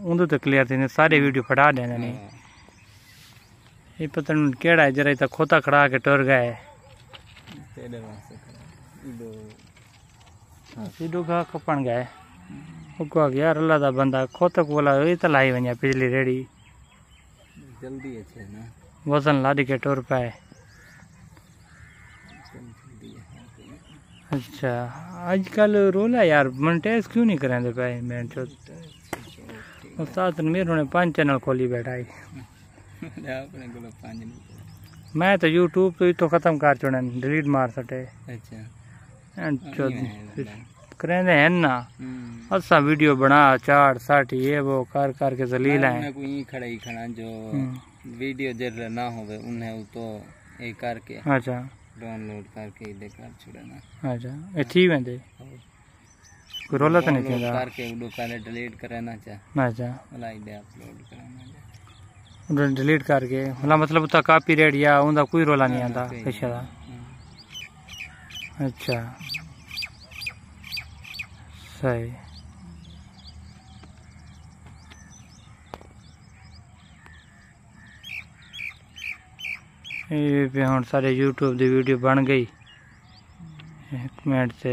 उंदे तो क्लियर थी सारे वीडियो फटा देंगे नहीं ये पता नहीं केड़ा है जरा इतना खोता खड़ा के टुर गए सीधो का कपन गए उको यार अल्लाह दा बंदा खोतक बोला ये तो लाई वञा पिछली रेड़ी। जल्दी अच्छे ना? वज़न लादी के टुर पाए अच्छा आजकल रोला यार मोनेटाइज क्यों नहीं करेंगे पे मैं उस्ताद मेरे ने पाँच चैनल खोली बैठा है मैं तो यूट्यूब तो तो खत्म कर छोड़न डिलीट मार सटे। अच्छा। करेंदे हैं ना? असा वीडियो बना चार साठ ये वो कर कर के जलील है। कोई खड़ा ही खड़ा जो हम्म। वीडियो जर ना होवे उन्हें वो तो ये करके अच्छा। डाउनलोड करके ही देखा छोड़ना अच्छा ये थी वेंदे कोई रोला तो नहीं थींदा करके वो पहले डिलीट कराना चा अच्छा। भला इदे अपलोड कराना चा उडो डिलीट करके भला मतलब उता कॉपीराइट या उनका कोई रोला नहीं हाँ, आता पैसा अच्छा दा हाँ। अच्छा। सही। ये भी हम सारे यूट्यूब की वीडियो बन गई। एक मिनट से।